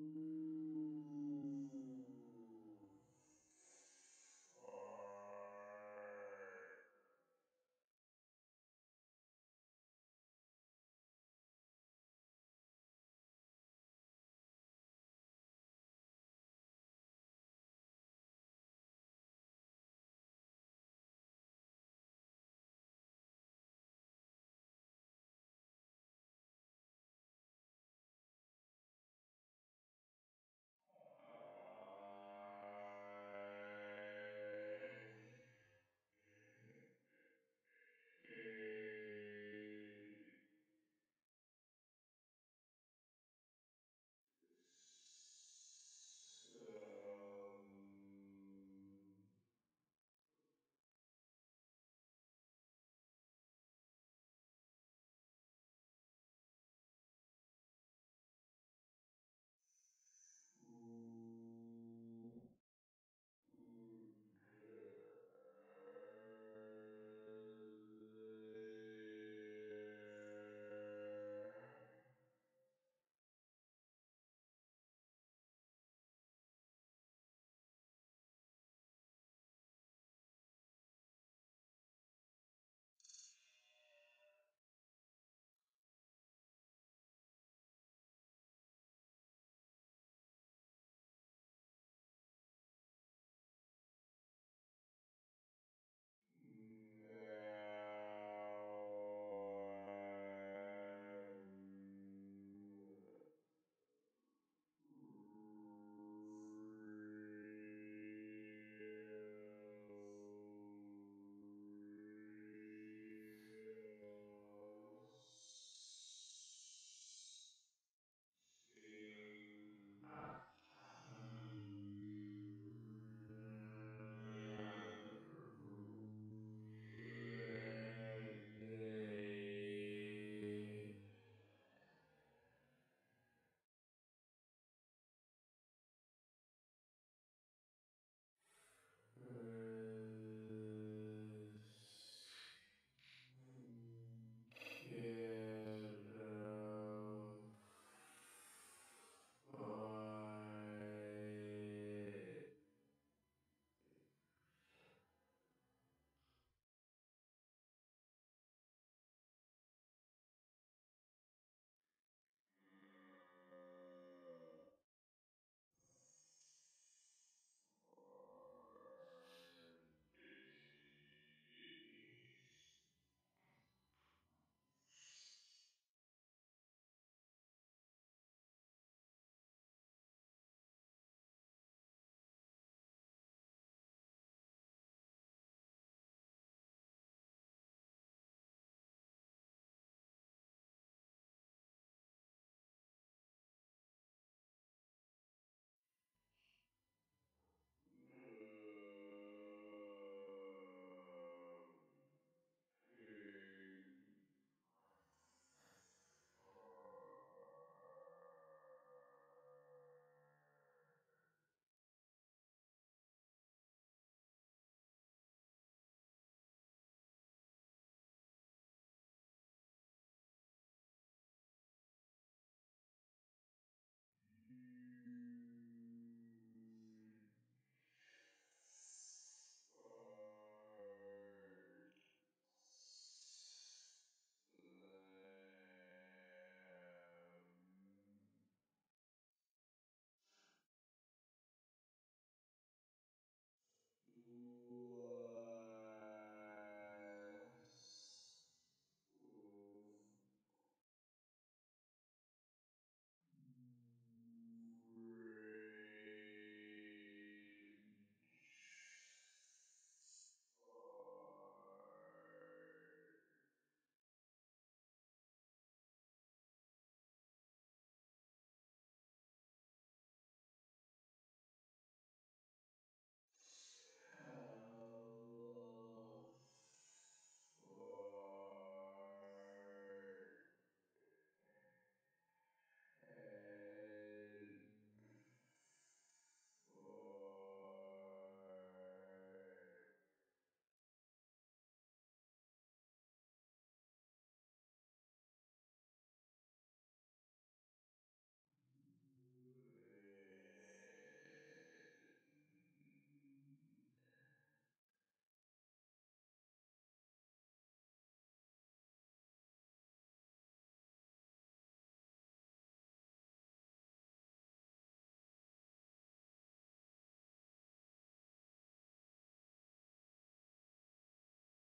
Mm-hmm.